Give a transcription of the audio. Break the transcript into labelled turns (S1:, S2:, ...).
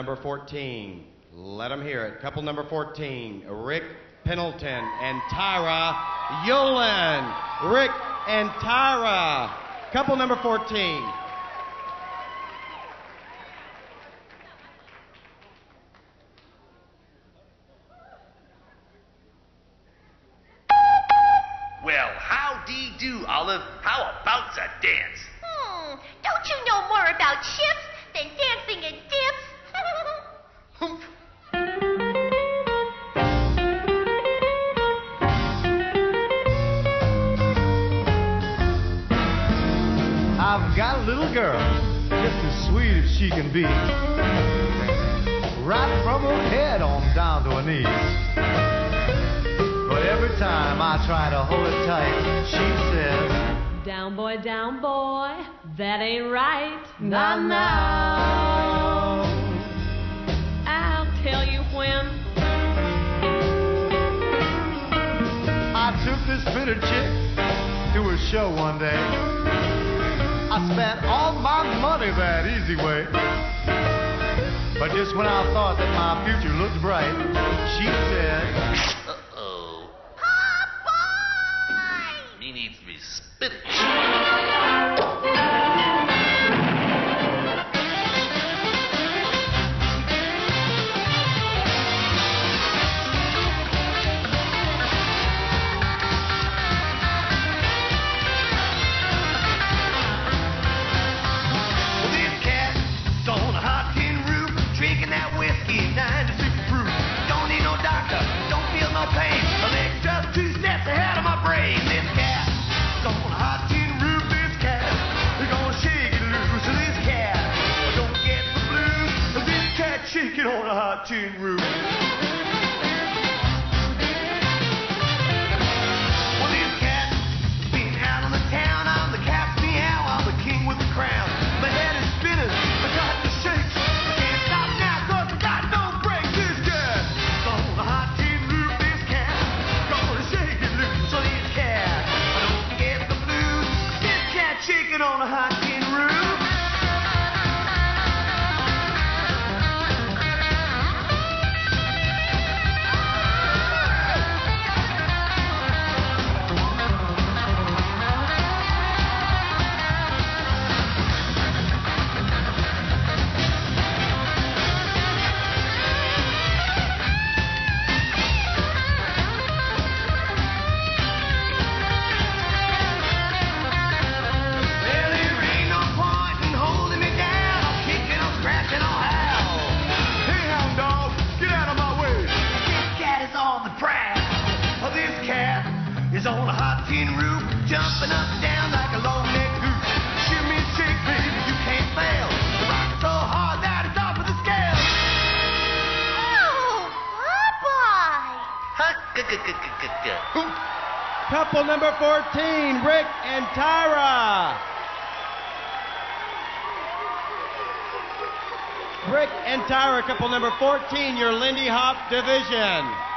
S1: Number 14. Let them hear it. Couple number 14. Rick Pendleton and Tyra Yolen. Rick and Tyra. Couple number 14.
S2: She can be. Right from her head on down to her knees. But every time I try to hold her tight, she says,
S3: Down, boy, down, boy, that ain't right.
S2: Not now.
S3: I'll tell you when.
S2: I took this bitter chick to a show one day. I spent all my money that easy way. But just when I thought that my future looked bright, she said,
S4: Uh-oh.
S5: Popeye!
S4: Me needs me spinach.
S6: Shaking on a hot tin roof. Jumping up and down like a long-necked goose. Shimmy and shake, baby, you can't fail. Rock so hard that it's off of the scale.
S5: Oh, Popeye!
S4: Huh? G-g-g-g-g-g.
S1: Couple number 14. Rick and Tyra. Rick and Tyra, couple number 14, your Lindy Hop division.